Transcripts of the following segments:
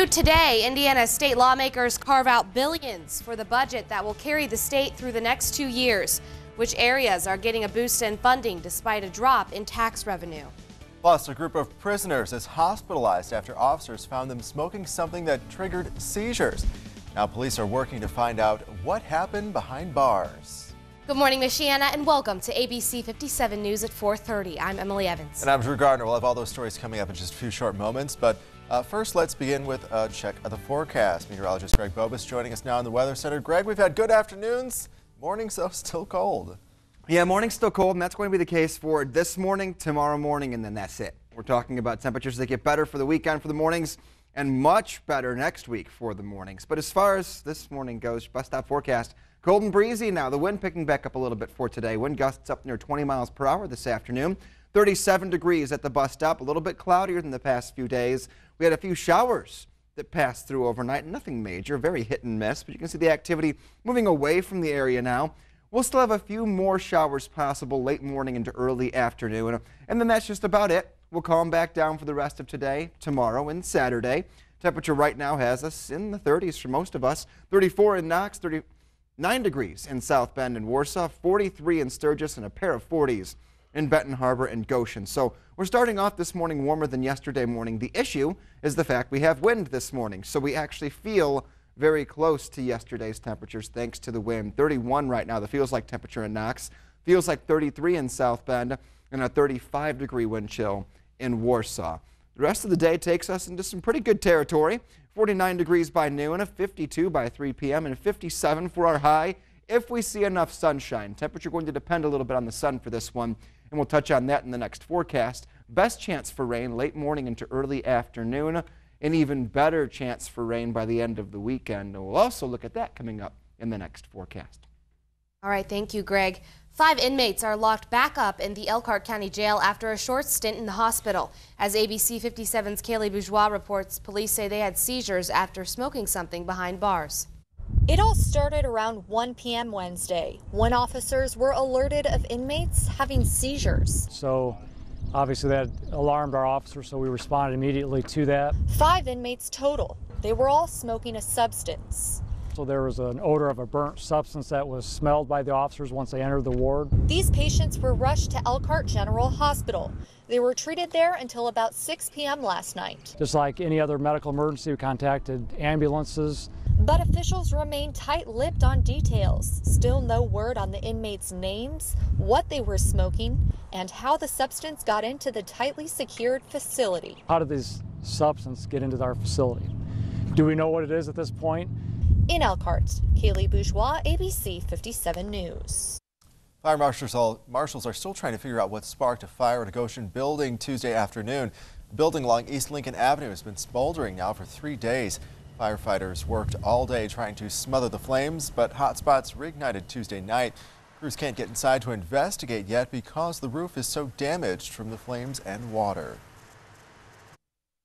New today, Indiana state lawmakers carve out billions for the budget that will carry the state through the next two years. Which areas are getting a boost in funding despite a drop in tax revenue? Plus, a group of prisoners is hospitalized after officers found them smoking something that triggered seizures. Now, police are working to find out what happened behind bars. Good morning, Michiana, and welcome to ABC 57 News at 4:30. I'm Emily Evans. And I'm Drew Gardner. We'll have all those stories coming up in just a few short moments, but uh, first, let's begin with a check of the forecast. Meteorologist Greg Bobus joining us now in the Weather Center. Greg, we've had good afternoons. Mornings, though, still cold. Yeah, morning's still cold, and that's going to be the case for this morning, tomorrow morning, and then that's it. We're talking about temperatures that get better for the weekend for the mornings and much better next week for the mornings. But as far as this morning goes, bus stop forecast, cold and breezy now. The wind picking back up a little bit for today. Wind gusts up near 20 miles per hour this afternoon. 37 degrees at the bus stop, a little bit cloudier than the past few days. We had a few showers that passed through overnight, nothing major, very hit and miss, but you can see the activity moving away from the area now. We'll still have a few more showers possible late morning into early afternoon, and then that's just about it. We'll calm back down for the rest of today, tomorrow, and Saturday. Temperature right now has us in the 30s for most of us. 34 in Knox, 39 degrees in South Bend and Warsaw, 43 in Sturgis, and a pair of 40s in Benton Harbor and Goshen. So we're starting off this morning warmer than yesterday morning. The issue is the fact we have wind this morning, so we actually feel very close to yesterday's temperatures thanks to the wind. 31 right now, the feels like temperature in Knox. Feels like 33 in South Bend and a 35 degree wind chill in Warsaw. The rest of the day takes us into some pretty good territory. 49 degrees by noon, a 52 by 3 p.m., and a 57 for our high if we see enough sunshine. Temperature going to depend a little bit on the sun for this one and we'll touch on that in the next forecast. Best chance for rain late morning into early afternoon, an even better chance for rain by the end of the weekend. And we'll also look at that coming up in the next forecast. All right, thank you, Greg. Five inmates are locked back up in the Elkhart County Jail after a short stint in the hospital. As ABC 57's Kaylee Bourgeois reports, police say they had seizures after smoking something behind bars. It all started around 1 p.m. Wednesday when officers were alerted of inmates having seizures. So obviously that alarmed our officers, so we responded immediately to that. Five inmates total. They were all smoking a substance. So there was an odor of a burnt substance that was smelled by the officers once they entered the ward. These patients were rushed to Elkhart General Hospital. They were treated there until about 6 p.m. last night. Just like any other medical emergency, we contacted ambulances but officials remain tight lipped on details. Still no word on the inmates' names, what they were smoking, and how the substance got into the tightly secured facility. How did this substance get into our facility? Do we know what it is at this point? In Elkhart, Kaylee Bourgeois, ABC 57 News. Fire marshals, marshals are still trying to figure out what sparked a fire at a Goshen building Tuesday afternoon. The building along East Lincoln Avenue has been smoldering now for three days. Firefighters worked all day trying to smother the flames, but hot hotspots reignited Tuesday night. Crews can't get inside to investigate yet because the roof is so damaged from the flames and water.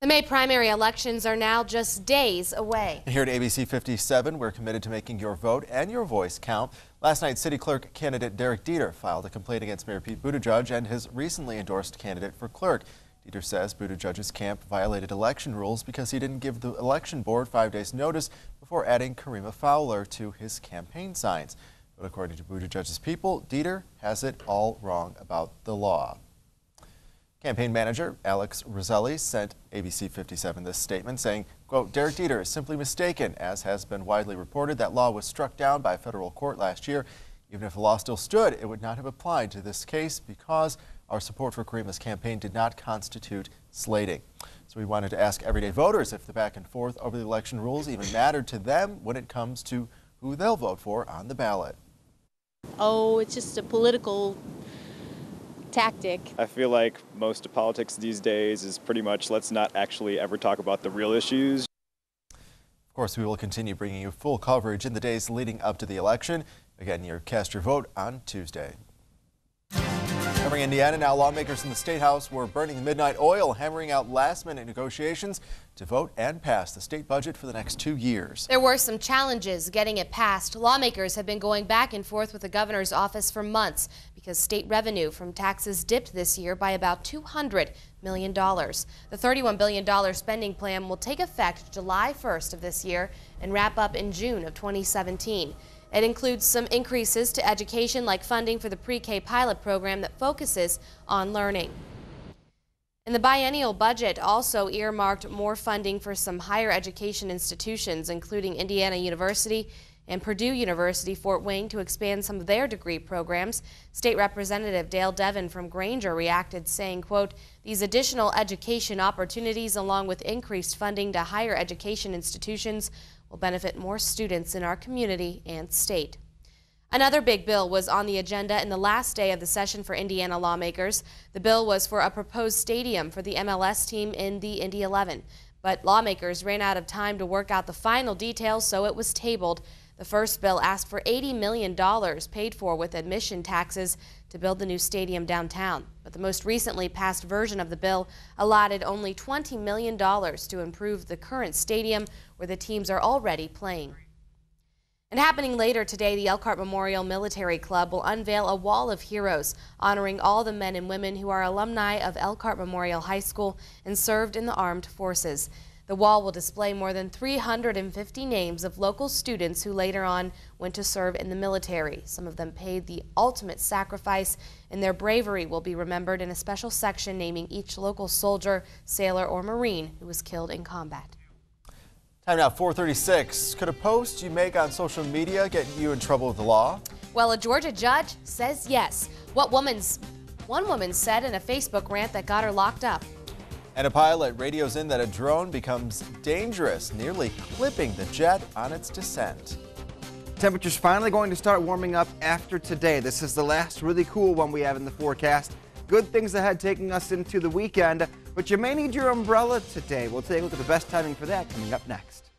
The May primary elections are now just days away. Here at ABC 57, we're committed to making your vote and your voice count. Last night, City Clerk candidate Derek Dieter filed a complaint against Mayor Pete Buttigieg and his recently endorsed candidate for clerk. Dieter says Buttigieg's camp violated election rules because he didn't give the election board five days notice before adding Kareemah Fowler to his campaign signs. But according to Buttigieg's people, Dieter has it all wrong about the law. Campaign manager Alex Roselli sent ABC 57 this statement saying, quote, Derek Dieter is simply mistaken. As has been widely reported, that law was struck down by a federal court last year. Even if the law still stood, it would not have applied to this case because our support for Kareemah's campaign did not constitute slating. So we wanted to ask everyday voters if the back and forth over the election rules even mattered to them when it comes to who they'll vote for on the ballot. Oh, it's just a political tactic. I feel like most of politics these days is pretty much let's not actually ever talk about the real issues. Of course, we will continue bringing you full coverage in the days leading up to the election. Again, you cast your vote on Tuesday. Covering Indiana now, lawmakers in the State House were burning midnight oil, hammering out last minute negotiations to vote and pass the state budget for the next two years. There were some challenges getting it passed. Lawmakers have been going back and forth with the governor's office for months because state revenue from taxes dipped this year by about $200 million. The $31 billion spending plan will take effect July 1st of this year and wrap up in June of 2017. It includes some increases to education like funding for the pre-K pilot program that focuses on learning. And the biennial budget also earmarked more funding for some higher education institutions, including Indiana University and Purdue University Fort Wayne to expand some of their degree programs. State Representative Dale DeVon from Granger reacted saying, quote, these additional education opportunities along with increased funding to higher education institutions will benefit more students in our community and state. Another big bill was on the agenda in the last day of the session for Indiana lawmakers. The bill was for a proposed stadium for the MLS team in the Indy 11. But lawmakers ran out of time to work out the final details, so it was tabled. The first bill asked for $80 million paid for with admission taxes to build the new stadium downtown. But the most recently passed version of the bill allotted only $20 million to improve the current stadium where the teams are already playing. And happening later today, the Elkhart Memorial Military Club will unveil a wall of heroes honoring all the men and women who are alumni of Elkhart Memorial High School and served in the armed forces. The wall will display more than 350 names of local students who later on went to serve in the military. Some of them paid the ultimate sacrifice, and their bravery will be remembered in a special section naming each local soldier, sailor, or Marine who was killed in combat. Time now, 436. Could a post you make on social media get you in trouble with the law? Well, a Georgia judge says yes. What woman's one woman said in a Facebook rant that got her locked up. And a pilot radios in that a drone becomes dangerous, nearly clipping the jet on its descent. Temperatures finally going to start warming up after today. This is the last really cool one we have in the forecast. Good things ahead taking us into the weekend, but you may need your umbrella today. We'll take a look at the best timing for that coming up next.